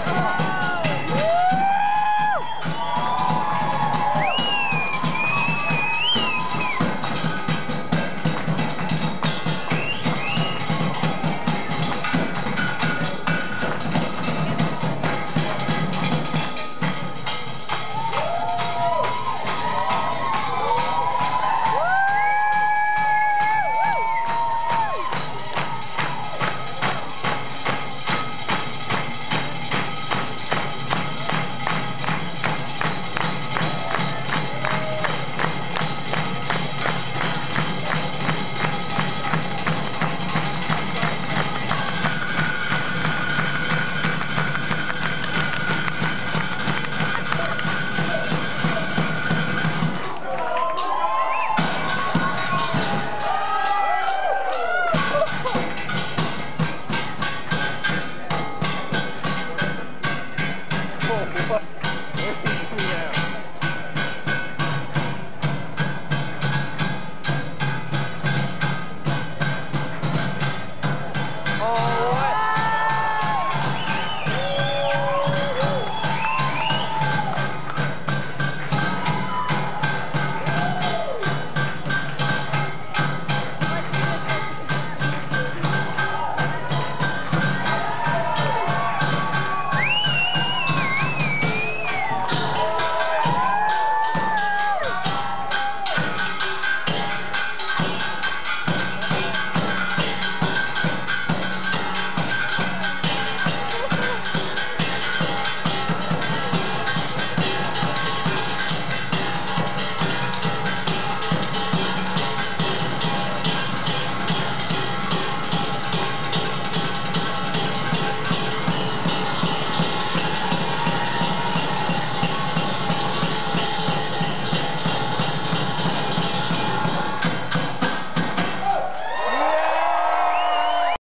come on, come on.